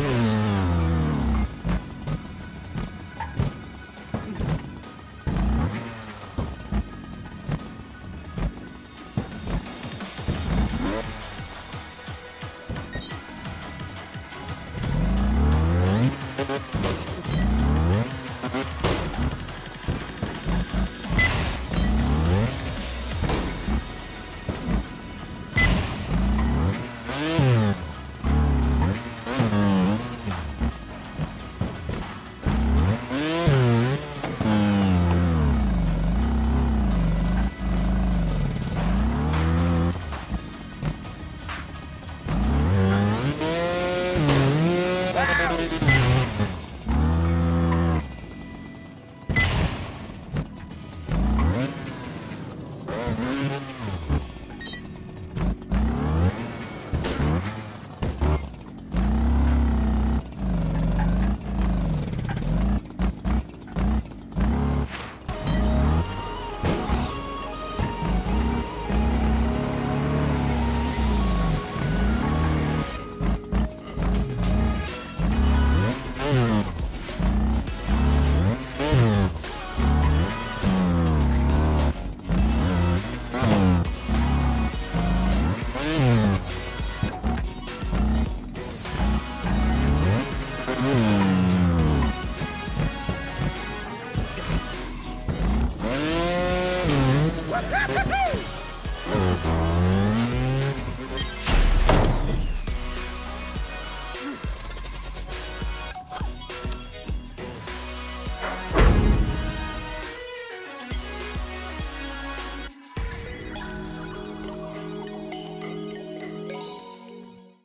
Oh.